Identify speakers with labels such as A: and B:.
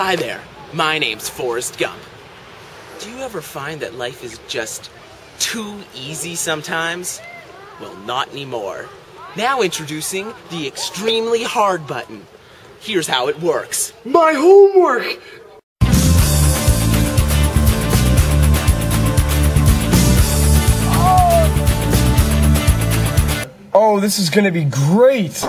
A: Hi there, my name's Forrest Gump. Do you ever find that life is just too easy sometimes? Well, not anymore. Now introducing the extremely hard button. Here's how it works.
B: My homework! Oh, this is gonna be great!